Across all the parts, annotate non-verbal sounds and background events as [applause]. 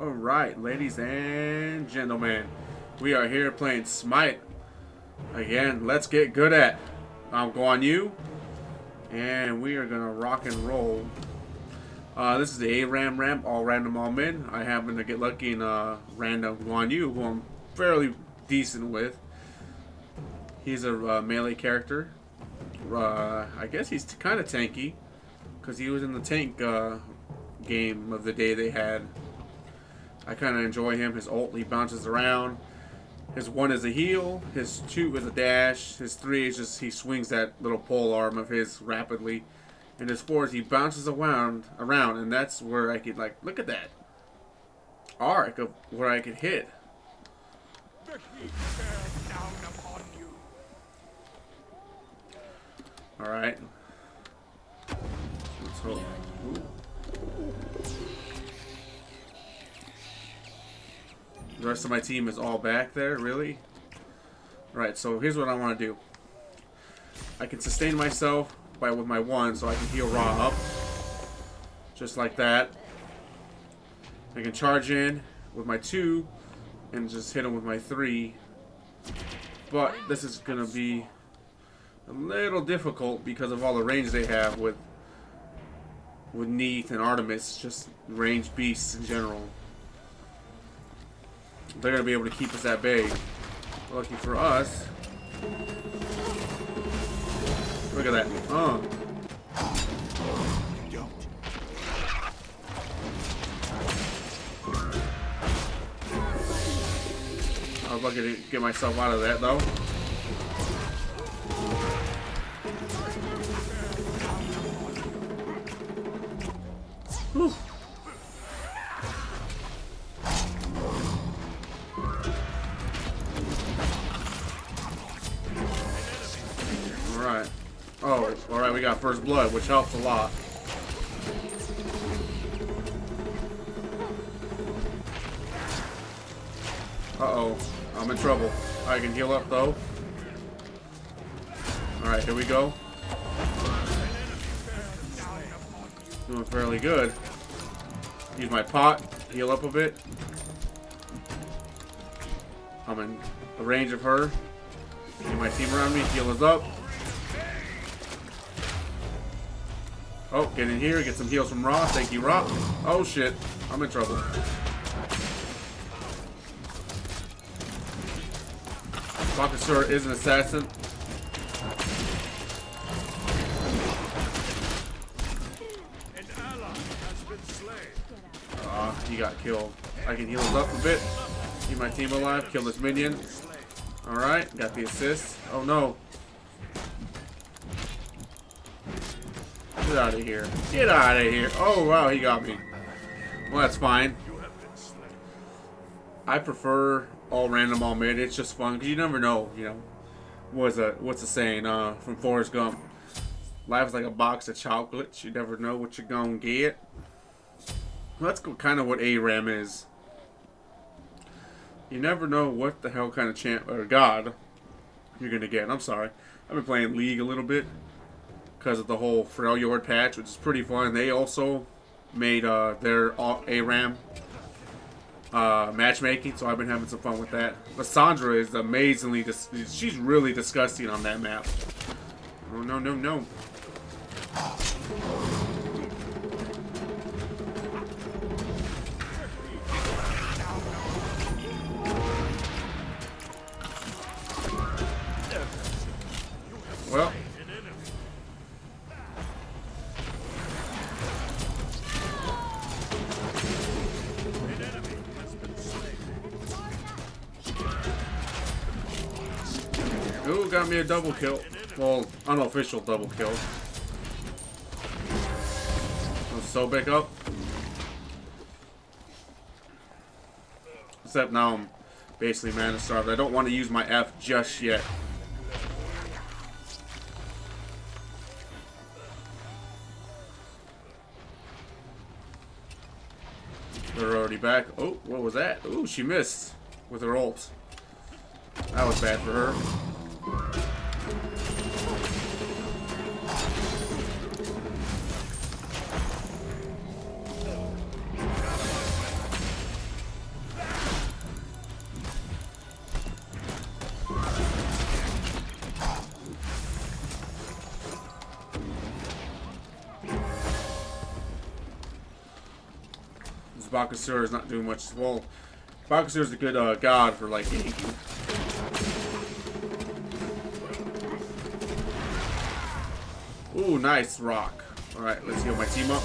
Alright, ladies and gentlemen, we are here playing Smite. Again, let's get good at. I'm Guan Yu, and we are gonna rock and roll. Uh, this is the A-Ram ramp, all random, all men. I happen to get lucky in uh, random Guan Yu, who I'm fairly decent with. He's a uh, melee character. Uh, I guess he's kind of tanky, because he was in the tank uh, game of the day they had. I kind of enjoy him. His ult, he bounces around. His one is a heal. His two is a dash. His three is just he swings that little pole arm of his rapidly. And his four is he bounces around, around, and that's where I could like look at that arc of where I could hit. All right. Let's hope. Ooh. The rest of my team is all back there, really? Right, so here's what I want to do. I can sustain myself by with my one, so I can heal Ra up. Just like that. I can charge in with my two, and just hit him with my three. But this is going to be a little difficult because of all the range they have with with Neith and Artemis, just range beasts in general. They're going to be able to keep us at bay. Lucky for us. Look at that. Oh. I was lucky to get myself out of that, though. We got first blood, which helps a lot. Uh-oh. I'm in trouble. I can heal up, though. Alright, here we go. Doing fairly good. Use my pot, heal up a bit. I'm in the range of her. Get my team around me, heal us up. Oh, get in here, get some heals from Ra. Thank you, Ra. Oh shit, I'm in trouble. Bakasura is an assassin. Ah, uh, he got killed. I can heal us up a bit. Keep my team alive. Kill this minion. Alright, got the assist. Oh no. Get out of here. Get out of here. Oh wow, he got me. Well, that's fine. I prefer all random, all mid. It's just fun because you never know, you know. What's a what's the saying uh, from Forrest Gump? Life's like a box of chocolates. You never know what you're gonna get. Well, that's kind of what ARAM is. You never know what the hell kind of champ or god you're gonna get. I'm sorry. I've been playing League a little bit because of the whole Freljord patch, which is pretty fun. They also made uh, their ARAM uh, matchmaking, so I've been having some fun with that. Lissandra is amazingly, she's really disgusting on that map. Oh, no, no, no. Got me a double kill. Well, unofficial double kill. So back up. Except now I'm basically mana starved. I don't want to use my F just yet. They're already back. Oh, what was that? Oh, she missed with her ult. That was bad for her. Bakasura is not doing much. Well, Bakasura is a good uh, god for like [laughs] Ooh, nice rock. Alright, let's heal my team up.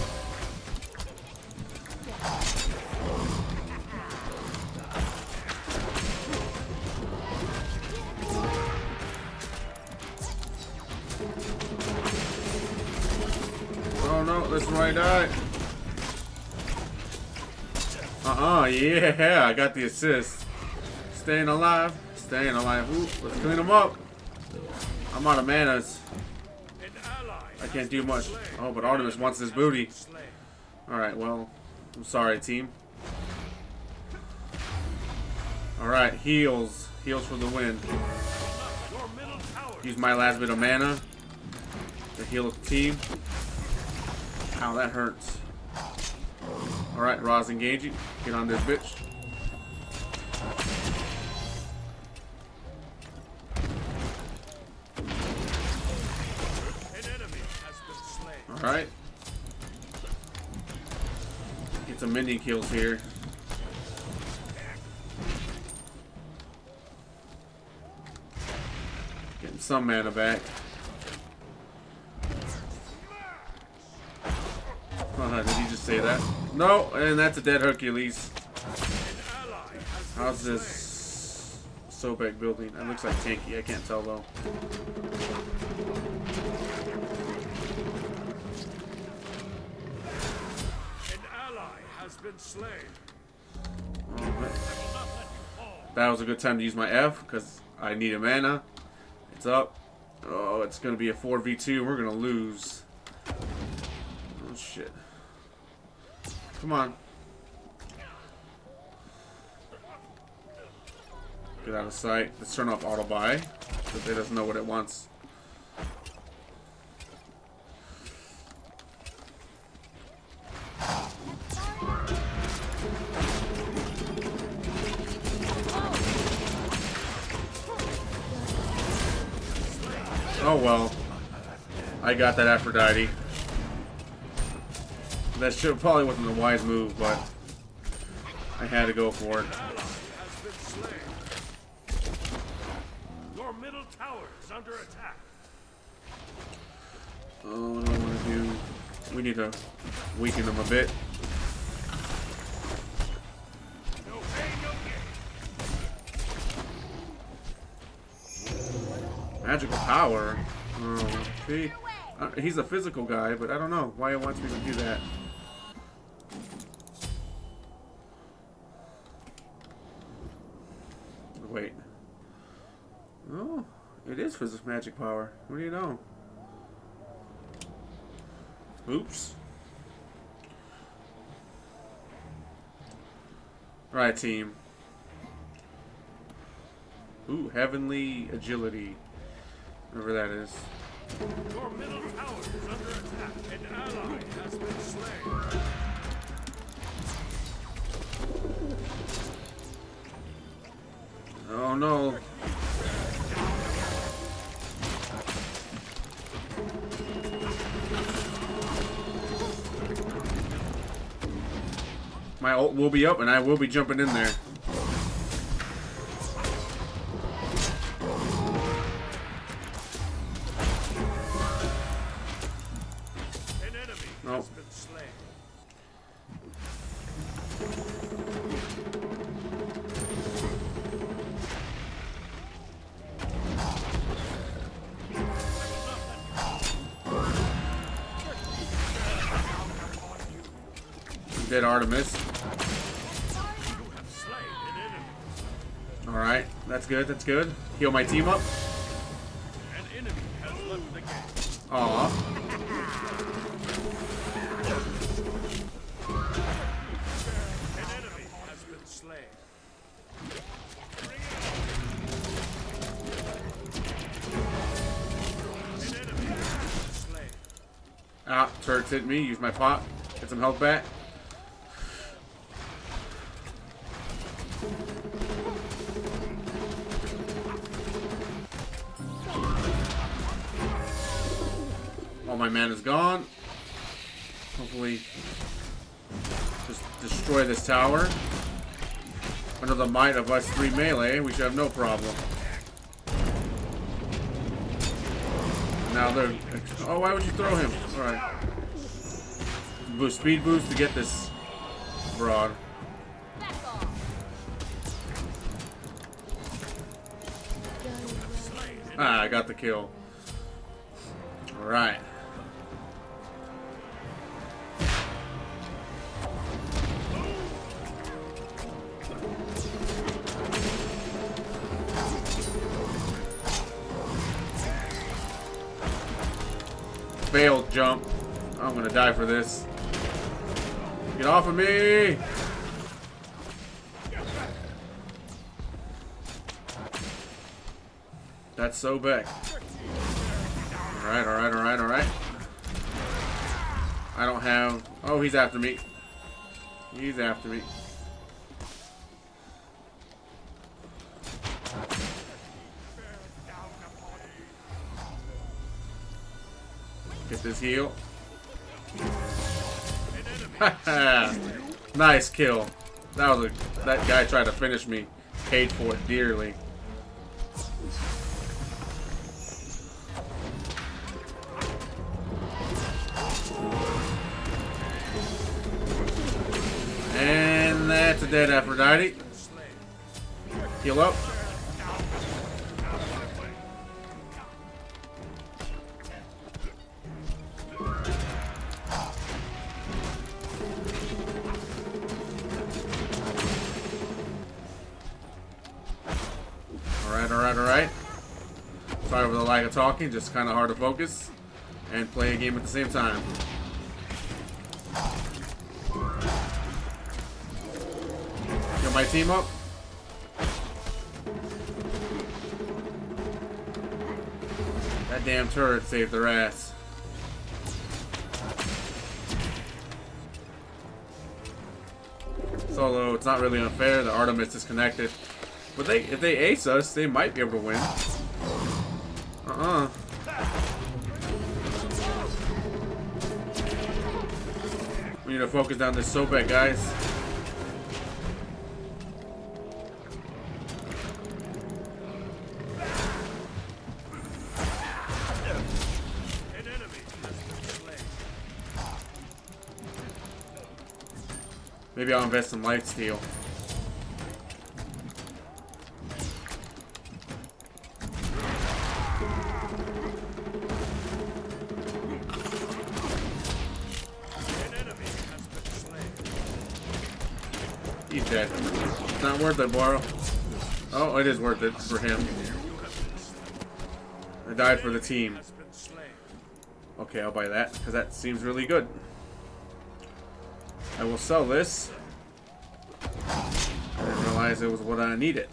Oh no, let's right die. Uh-uh, yeah, I got the assist. Staying alive, staying alive. Ooh, let's clean them up. I'm out of manas. Can't do much. Oh, but Artemis wants his booty. Alright, well, I'm sorry, team. Alright, heals. Heals for the win. Use my last bit of mana to heal the team. Ow, that hurts. Alright, Ra's engaging. Get on this bitch. Alright. Get some minion kills here. Getting some mana back. Uh, did he just say that? No, and that's a dead Hercules. How's this Sobek building? It looks like tanky. I can't tell though. That was a good time to use my F because I need a mana. It's up. Oh, it's going to be a 4v2. We're going to lose. Oh, shit. Come on. Get out of sight. Let's turn off auto buy. So it doesn't know what it wants. I got that Aphrodite. That should probably wasn't a wise move, but I had to go for it. Has been slain. Your middle tower is under attack. Oh, what do I want to do? We need to weaken them a bit. No pain, no gain. Magical power? Oh, see? He's a physical guy, but I don't know why he wants me to do that. Wait. Oh, it is physical magic power. What do you know? Oops. Right, team. Ooh, heavenly agility. Whatever that is. Your middle tower is under attack. An ally has been slain. Oh no. My ult will be up and I will be jumping in there. Slain. Dead Artemis. Alright, that's good, that's good. Heal my team up. Hit me. Use my pot. Get some health back. All my mana's gone. Hopefully, just destroy destroy this tower. Under the might of us three melee, we should have no problem. Now they're... Oh, why would you throw him? Alright. Boost, speed boost to get this broad. Ah, I got the kill. Alright. Failed jump. I'm gonna die for this. Get off of me! That's so big. Alright, alright, alright, alright. I don't have... Oh, he's after me. He's after me. Get this heal. [laughs] nice kill. That was a that guy tried to finish me. Paid for it dearly. And that's a dead Aphrodite. Heal up. Talking, just kind of hard to focus and play a game at the same time. Get my team up. That damn turret saved their ass. Solo, it's not really unfair. The Artemis is connected. But they, if they ace us, they might be able to win. Need to focus down this so bad, guys. Maybe I'll invest in light steel. He's dead. It's not worth it, Boro. Oh, it is worth it for him. I died for the team. Okay, I'll buy that, because that seems really good. I will sell this. I didn't realize it was what I needed.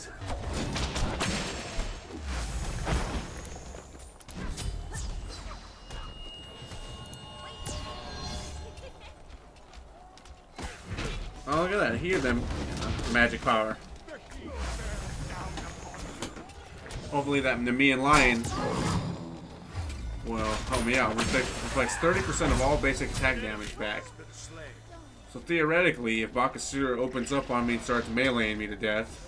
Hear them. Magic power. Hopefully that Nemean Lion will help me out. Reflects reflects 30% of all basic attack damage back. So theoretically, if Bakasura opens up on me and starts meleeing me to death,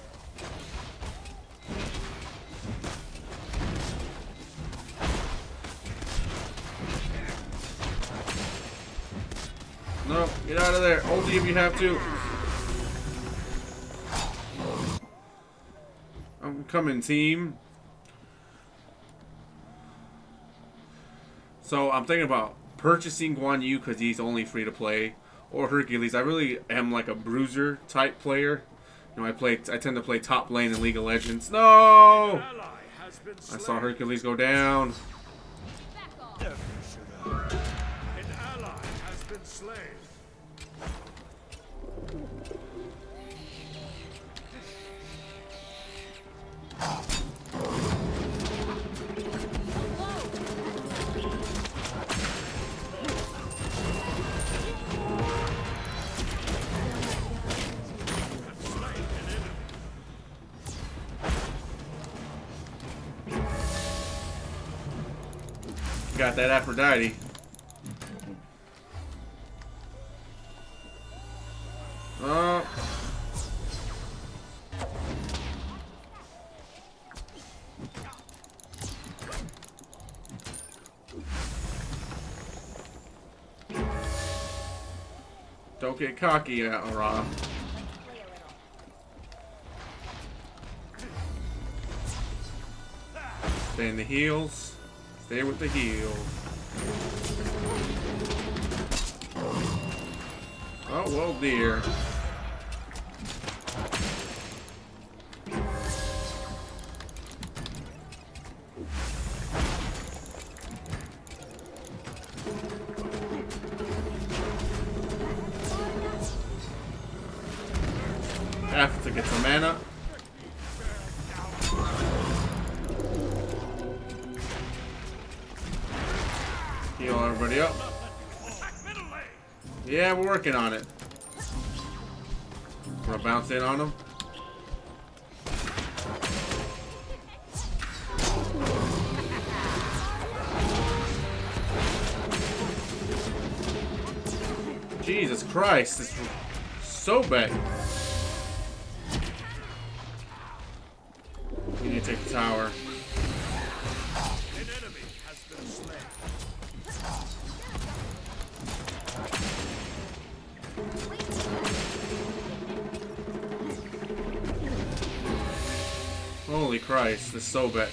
No, get out of there. Ulti if you have to. I'm coming, team. So I'm thinking about purchasing Guan Yu because he's only free to play, or Hercules. I really am like a bruiser type player. You know, I play. I tend to play top lane in League of Legends. No, Ally has been I saw Hercules go down. that Aphrodite. Don't get cocky, Rob. Stay in the heals. Stay with the heals. Oh, well, dear. Working on it. Wanna bounce in on him? Jesus Christ, this is so bad. So bad.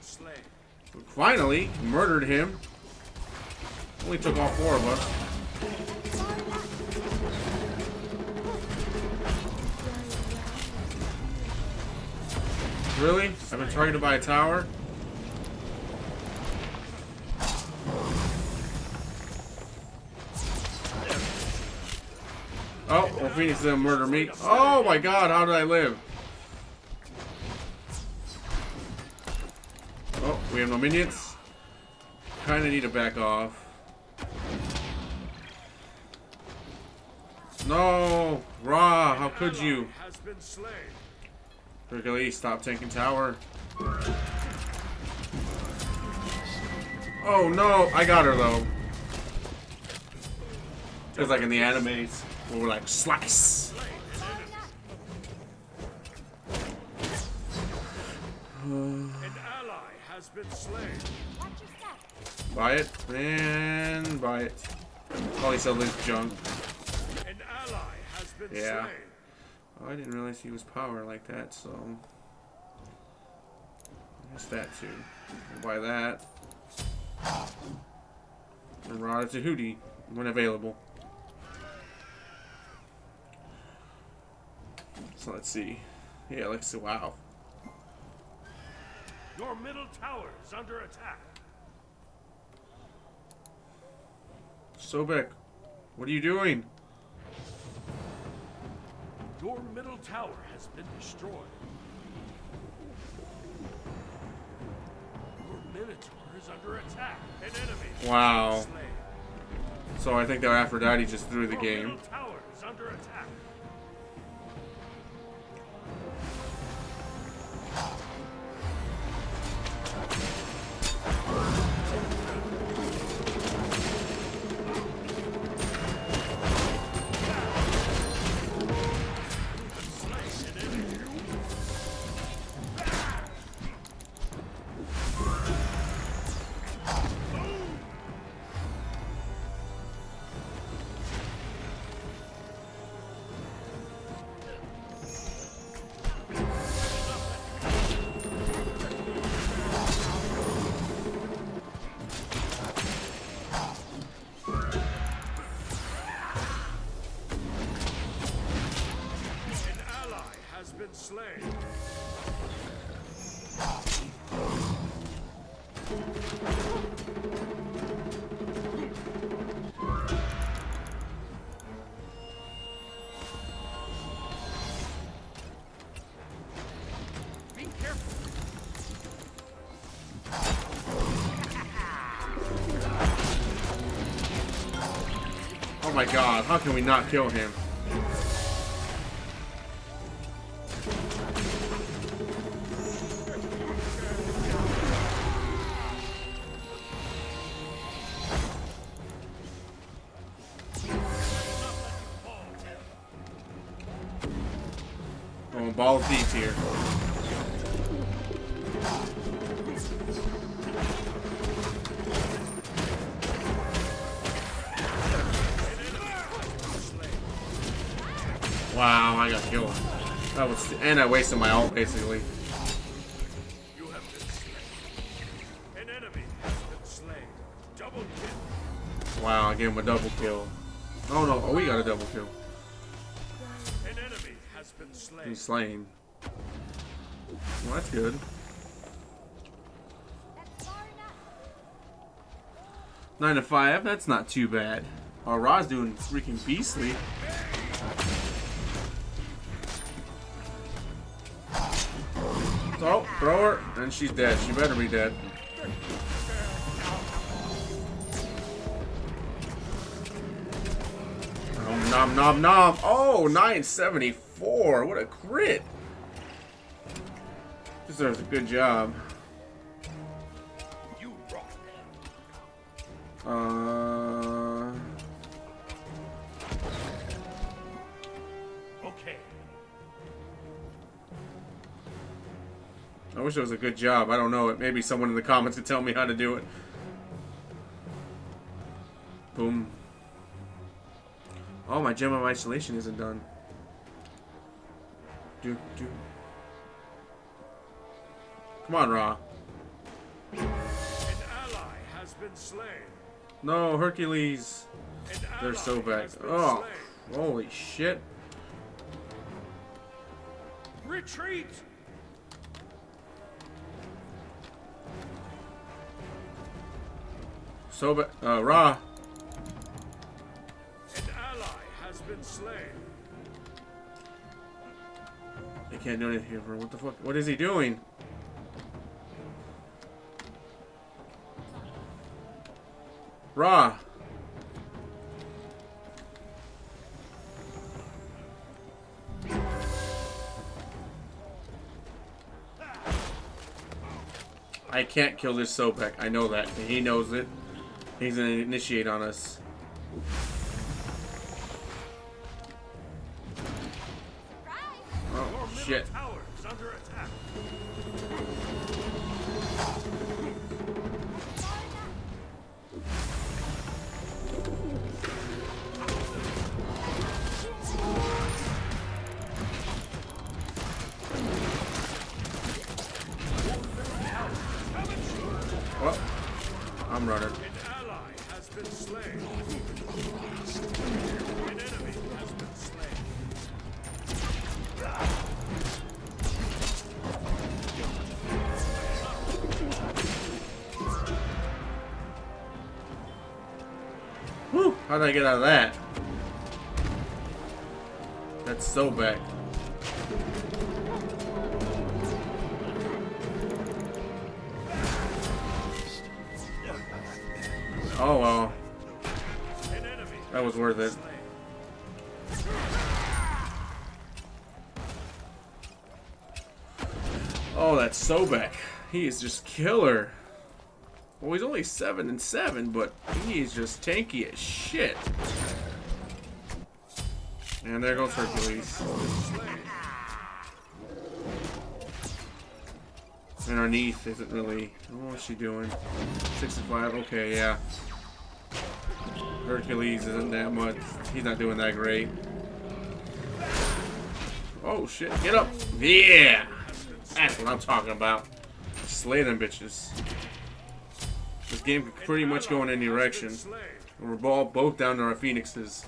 Slain. Finally, murdered him. Only took all four of us. Really? I've been targeted by a tower? Oh, well, Phoenix didn't murder me. Oh my god, how did I live? Oh, we have no minions. Kinda need to back off. No! Ra, how could you? Hercules, stop tanking tower. Oh no, I got her though. It's like in the animes, we're like, slice! An ally has been slain. Buy it, and buy it. Probably sell this junk. An ally has been Yeah. slain. Oh, I didn't realize he was power like that, so... Guess that too. I'll buy that. To Hootie when available. So let's see. Yeah, let's see. Wow. Your middle tower is under attack. Sobek, what are you doing? Your middle tower has been destroyed. Your minotaur is under attack. An enemy. Wow. Slain. So I think that Aphrodite just threw the Your game. middle tower is under attack. Slain. Oh my god, how can we not kill him? ball of teeth here. Wow, I got killed. That was, and I wasted my ult basically. Wow, I gave him a double kill. Oh no, oh we got a double kill. He's slain. Well, that's good. Nine to five, that's not too bad. Oh, Ra's doing freaking beastly. Oh, throw her, and she's dead. She better be dead. Nom nom nom. Oh, 974. What a crit. Deserves a good job. You rock. Uh, Okay. I wish it was a good job. I don't know it. Maybe someone in the comments could tell me how to do it. Boom. Oh, my gem of isolation isn't done. Do do. Come on, Ra. An ally has been slain. No, Hercules. They're so bad. Oh, slain. holy shit. Retreat. So bad. Uh, Ra. Been slain. I can't do anything for him. What the fuck? What is he doing? Ra. I can't kill this Sobek. I know that. He knows it. He's gonna initiate on us. How did I get out of that? That's so bad. Oh well, that was worth it. Oh, that's Sobek. He is just killer. Well, he's only seven and seven, but he's just tanky as shit. And there goes Hercules. And our Neith isn't really. Oh, what's she doing? Six and five. Okay, yeah. Hercules isn't that much. He's not doing that great. Oh shit! Get up! Yeah. That's what I'm talking about. Slay them bitches. This game could pretty much go in any direction. We're all both down to our phoenixes.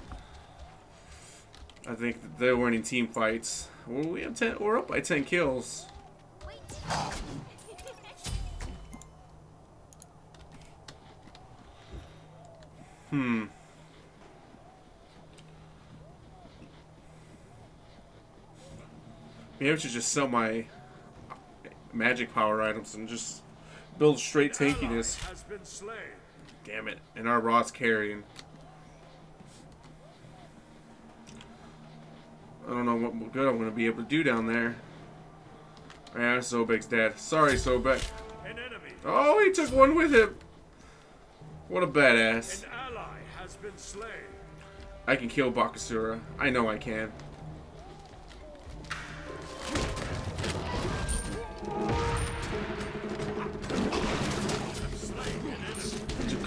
I think they're winning team fights. Well, we have ten. We're up by ten kills. Hmm. Maybe I should just sell my magic power items and just build straight tankiness. has been slain. Damn it. And our Ra's carrying. I don't know what good I'm going to be able to do down there. Yeah, Sobek's dead. Sorry, Sobek. Oh, he took one with him. What a badass. An ally has been slain. I can kill Bakasura. I know I can.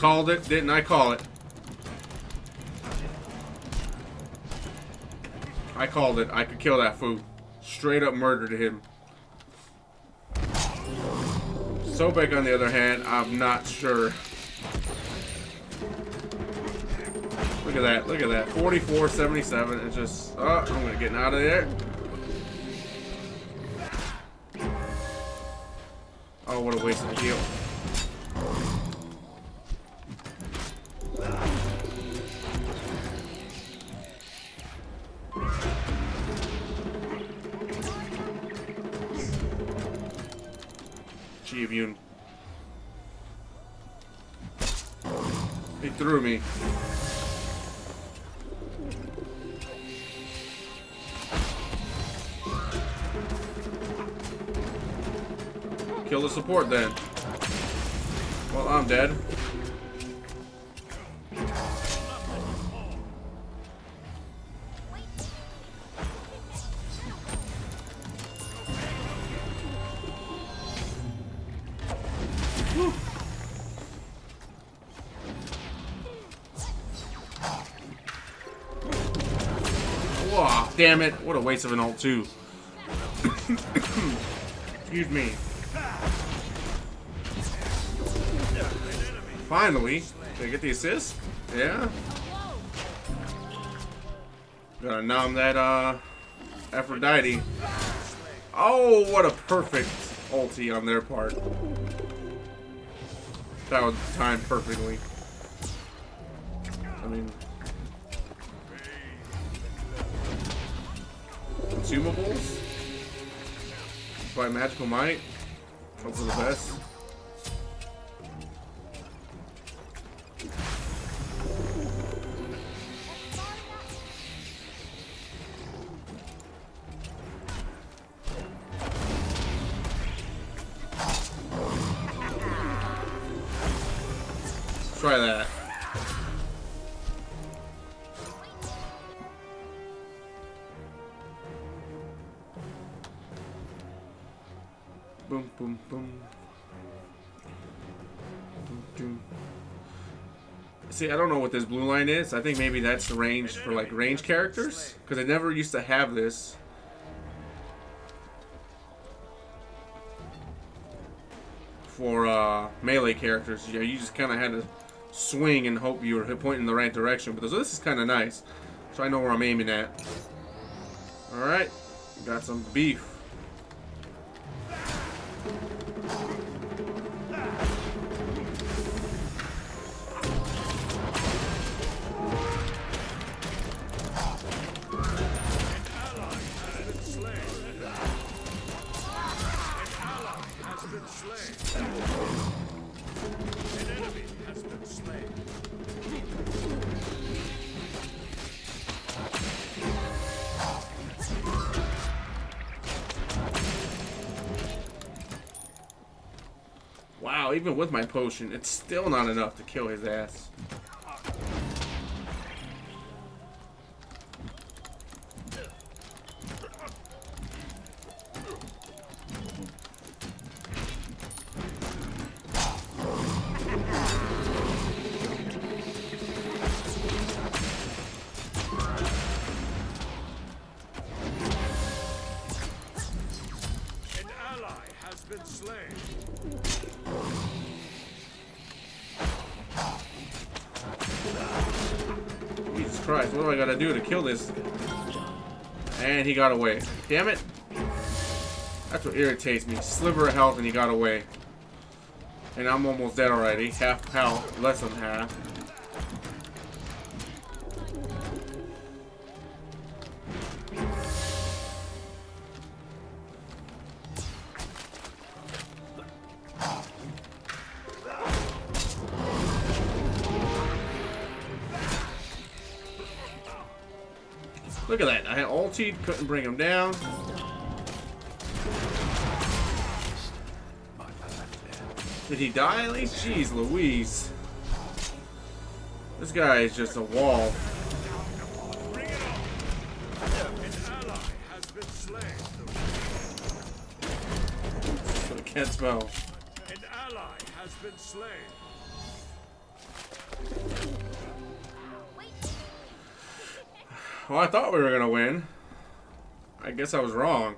Called it, didn't I call it? I called it. I could kill that fool. Straight up murdered him. Sobek, on the other hand, I'm not sure. Look at that. Look at that. 44.77. It's just... Oh, I'm going to get out of there. Oh, what a waste of a heal. Threw me. Kill the support then. Well, I'm dead. Damn it. What a waste of an ult, too. [coughs] Excuse me. Finally. Did I get the assist? Yeah. Gotta numb that, uh, Aphrodite. Oh, what a perfect ulti on their part. That was timed perfectly. By Magical Might? Hope for the best. See, I don't know what this blue line is. I think maybe that's the range for like range characters because I never used to have this. For uh, melee characters, yeah, you just kind of had to swing and hope you were pointing in the right direction. But this is kind of nice, so I know where I'm aiming at. All right, got some beef. Even with my potion, it's still not enough to kill his ass. Jesus Christ, what do I gotta do to kill this? And he got away. Damn it. That's what irritates me. Sliver of health and he got away. And I'm almost dead already. Half health. Less than half. That. I had ulti, couldn't bring him down. Did he die at least? Jeez Louise. This guy is just a wall. Can't spell. An ally has been slain. Well, I thought we were gonna win. I guess I was wrong.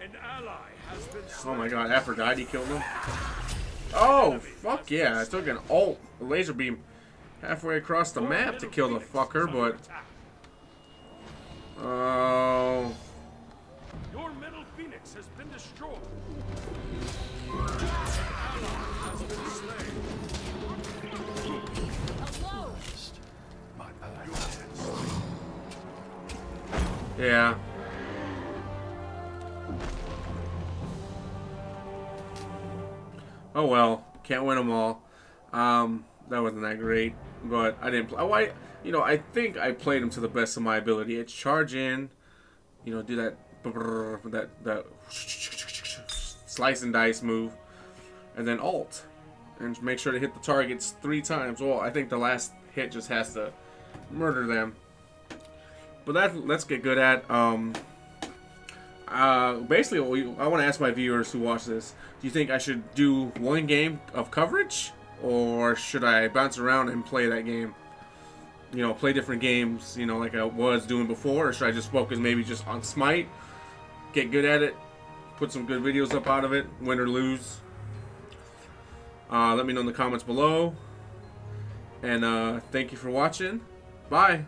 An ally has been Oh my god, Aphrodite killed him. Fuck yeah. I took an alt a laser beam halfway across the map to kill the fucker, but... Oh... Your middle phoenix has been destroyed. An ally has been slain. Hello. You have been slain. Yeah. Oh well, can't win them all. Um, that wasn't that great, but I didn't. Play. Oh, I, you know, I think I played him to the best of my ability. It's charge in, you know, do that, that that slice and dice move, and then alt, and make sure to hit the targets three times. Well, I think the last hit just has to murder them. But that let's get good at. Um, uh, basically, I want to ask my viewers who watch this: Do you think I should do one game of coverage, or should I bounce around and play that game? You know, play different games. You know, like I was doing before, or should I just focus maybe just on Smite, get good at it, put some good videos up out of it, win or lose? Uh, let me know in the comments below. And uh, thank you for watching. Bye.